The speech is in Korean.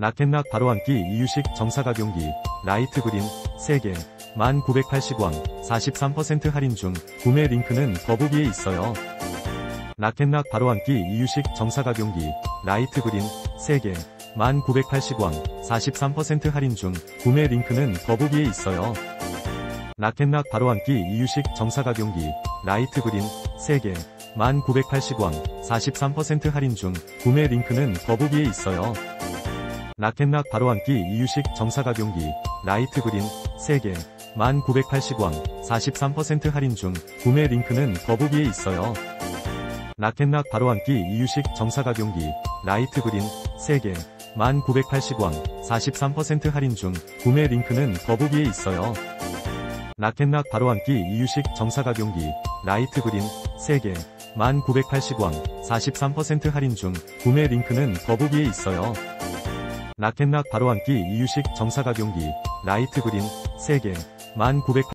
락앤락 바로한끼 이유식 정사각 용기, light green, 3개, 1980원, 43% 할인 중, 구매 링크는 더보기에 있어요. 락앤락 바로한끼 이유식 정사각 용기, light green, 3개, 1980원, 43% 할인 중, 구매 링크는 더보기에 있어요. 락앤락 바로한끼 이유식 정사각 용기, light green, 3개, 1980원, 43% 할인 중, 구매 링크는 더보기에 있어요. 락앤락 바로한끼 이유식 정사각 용기, light green, 3개, 1980원, 43% 할인 중, 구매 링크는 더보기에 있어요. 락앤락 바로한끼 이유식 정사각 용기, light green, 3개, 1980원, 43% 할인 중, 구매 링크는 더보기에 있어요. 락앤락 바로한끼 이유식 정사각 용기, light green, 3개, 1980원, 43% 할인 중, 구매 링크는 더보기에 있어요. 락앤락 바로한끼 이유식 정사각 용기, light green, 3개, 1980